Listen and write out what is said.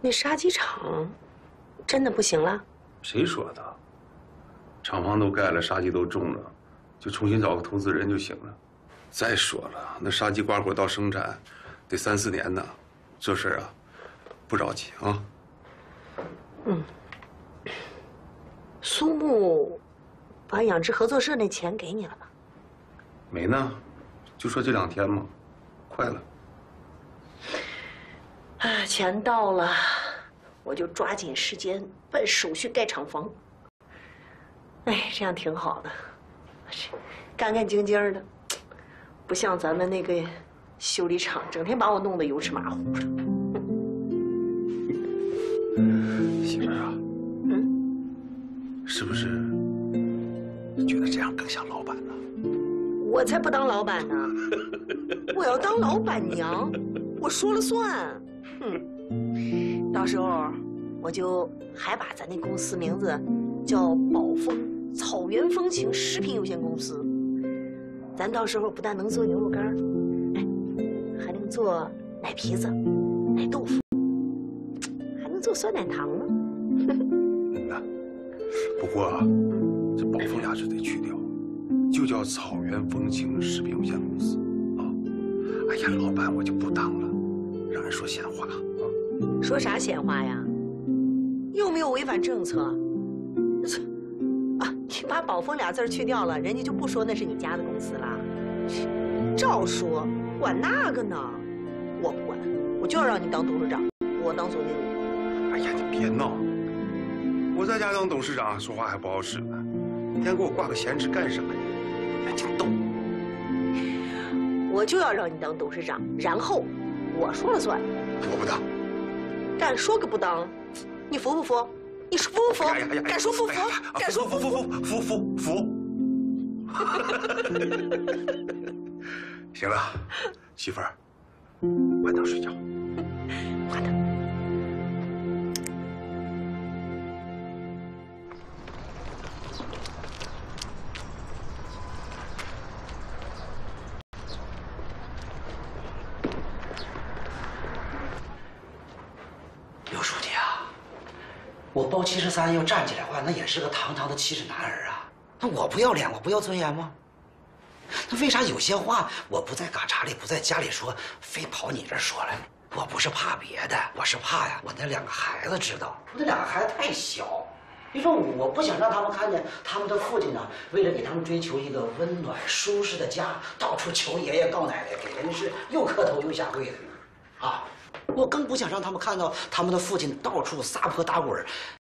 那杀鸡场真的不行了？谁说的？厂房都盖了，杀鸡都种了，就重新找个投资人就行了。再说了，那杀鸡挂果到生产得三四年呢，这事儿啊不着急啊。嗯。苏木把养殖合作社那钱给你了吗？没呢，就说这两天嘛，快了。啊，钱到了，我就抓紧时间办手续盖厂房。哎，这样挺好的，干干净净的，不像咱们那个修理厂，整天把我弄得油吃马虎的。媳妇儿啊，嗯，是不是你觉得这样更像老板呢？我才不当老板呢，我要当老板娘，我说了算。哼，到时候我就还把咱那公司名字叫宝丰。草原风情食品有限公司，咱到时候不但能做牛肉干，哎，还能做奶皮子、奶豆腐，还能做酸奶糖呢。不过啊这“宝丰”俩字得去掉，就叫草原风情食品有限公司啊。哎呀，老板我就不当了，让人说闲话啊。说啥闲话呀？又没有违反政策。啊你把“宝丰”俩字去掉了，人家就不说那是你家的公司了。照说，管那个呢？我不管，我就要让你当董事长，我当总经理。哎呀，你别闹！我在家当董事长，说话还不好使呢。你天给我挂个闲职干什么呀？还挺逗。我就要让你当董事长，然后我说了算。我不当。敢说个不当？你服不服？你是服不服？敢说不服？敢说服服服服服服？行了，媳妇儿，晚点睡觉。刘书记啊我包七十三要站起来的话，那也是个堂堂的七尺男儿啊。那我不要脸，我不要尊严吗？那为啥有些话我不在嘎查里，不在家里说，非跑你这说来？我不是怕别的，我是怕呀，我那两个孩子知道。我那两个孩子太小，你说我不想让他们看见他们的父亲呢，为了给他们追求一个温暖舒适的家，到处求爷爷告奶奶，给人家是又磕头又下跪的呢，啊。我更不想让他们看到他们的父亲到处撒泼打滚